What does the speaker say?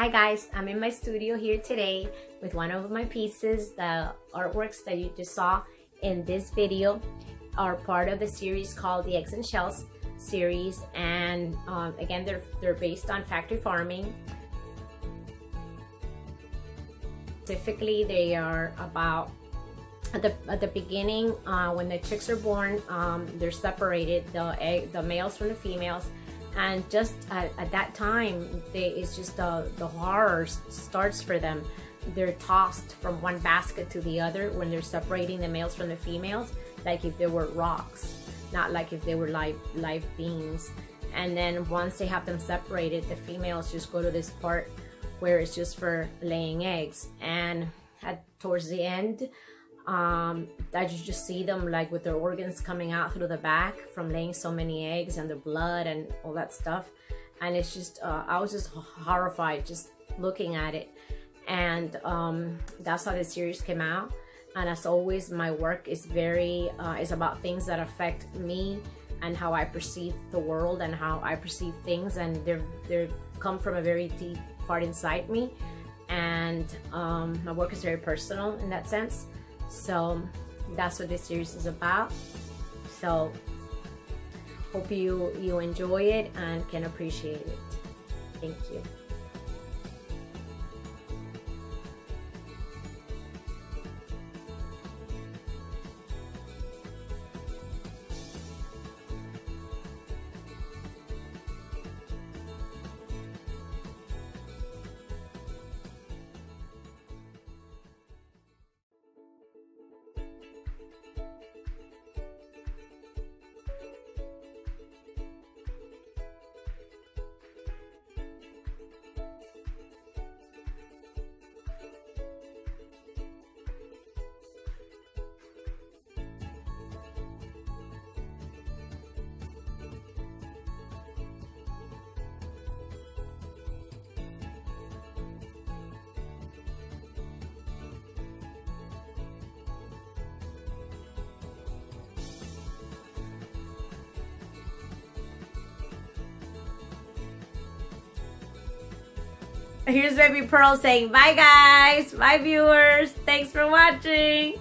Hi guys, I'm in my studio here today with one of my pieces. The artworks that you just saw in this video are part of the series called the Eggs and Shells series and um, again they're, they're based on factory farming. Specifically they are about at the, at the beginning uh, when the chicks are born um, they're separated the egg, the males from the females and just at, at that time they, it's just the, the horror starts for them. They're tossed from one basket to the other when they're separating the males from the females like if they were rocks not like if they were live live beings. And then once they have them separated the females just go to this part where it's just for laying eggs. And at towards the end um, that you just see them like with their organs coming out through the back from laying so many eggs and the blood and all that stuff. And it's just, uh, I was just horrified just looking at it. And um, that's how the series came out. And as always, my work is very, uh, is about things that affect me and how I perceive the world and how I perceive things. And they're, they're come from a very deep part inside me. And um, my work is very personal in that sense. So that's what this series is about. So hope you, you enjoy it and can appreciate it. Thank you. Here's Baby Pearl saying bye guys, bye viewers. Thanks for watching.